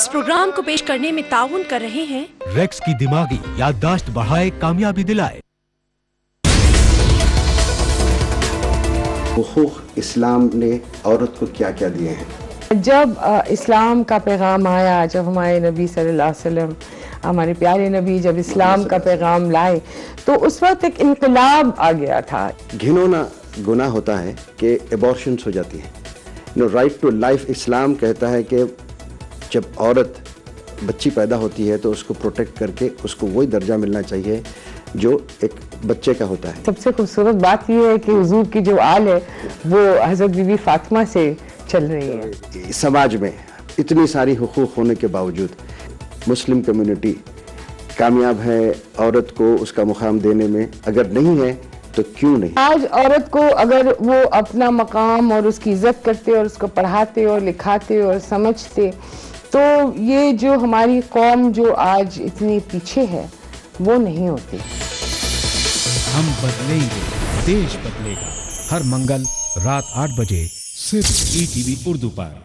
इस प्रोग्राम को पेश करने में ताउन कर रहे हैं। रेक्स की दिमागी याददाश्त बढ़ाए कामयाबी दिलाए। हुकूक इस्लाम ने औरत को क्या क्या दिए हैं? जब अ, इस्लाम का पैगाम आया जब हमारे नबी सल्लल्लाहु अलैहि वसल्लम हमारे प्यारे नबी जब इस्लाम का पैगाम लाए तो उस वक्त एक इनकलाब आ गया था। घिनौना गुनाह होता है कि एबॉर्शंस हो जाती हैं। No right to life Islam कहता है कि जब औरत बच्ची पैदा होती है तो उसको प्रोटेक्ट करके उसको वही दर्जा मिलना चाहिए जो एक बच्चे का होता है। सबसे खूबसूरत बात यह है कि हुजूर की जो आल है वो हज़रत बीबी फातिमा से चल रही है। समाज में इतनी सारी हुकूक होने के बावजूद मुस्लिम कम्युनिटी कामयाब है औरत को उसका मुकाम देने में अगर नहीं है तो क्यों नहीं? आज औरत को अगर वो अपना मकाम और उसकी इज़्ज़त करते और उसको पढ़ाते और लिखाते और समझते तो ये जो हमारी कौम जो आज इतनी पीछे है वो नहीं होती। हम बदलेंगे देश बदलेगा। हर मंगल रात आठ बजे सिर्फ़ ई टीवी उर्दू पर।